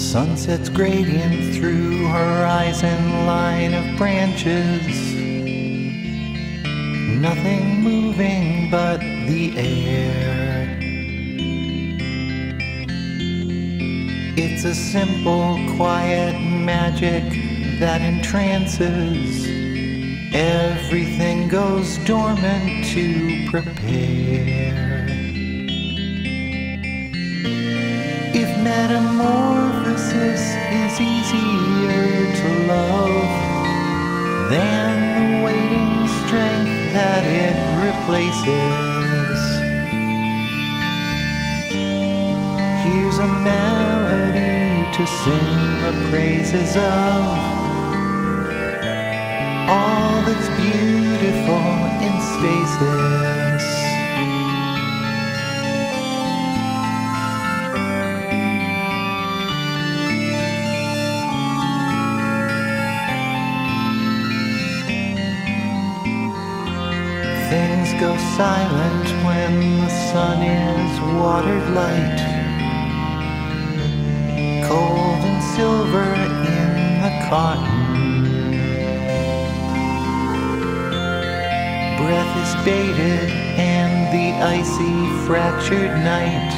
Sunsets gradient through horizon line of branches. Nothing moving but the air. It's a simple, quiet magic that entrances. Everything goes dormant to prepare. Metamorphosis is easier to love than the waiting strength that it replaces, here's a melody to sing the praises of all that's beautiful Things go silent when the sun is watered light. Cold and silver in the cotton. Breath is bated and the icy fractured night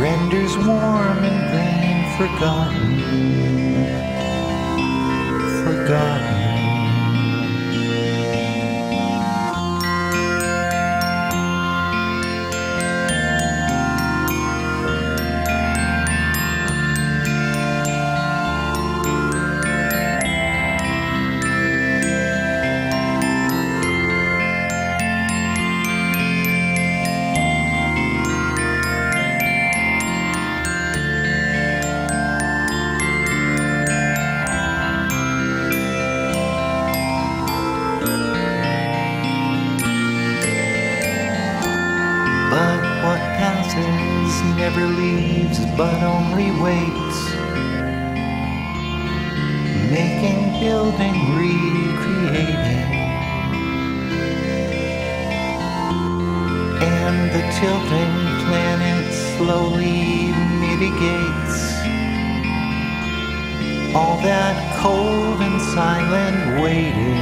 renders warm and green forgotten. Forgotten. Never leaves, but only waits. Making, building, recreating. And the tilting planet slowly mitigates all that cold and silent waiting.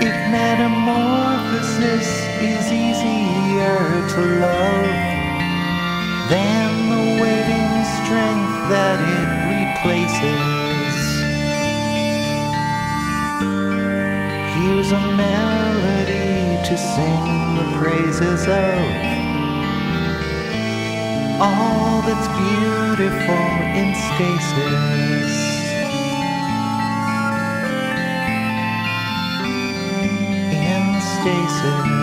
If metamorphosis is easier to love than the waiting strength that it replaces, here's a melody to sing the praises of all that's beautiful in stasis. in stasis.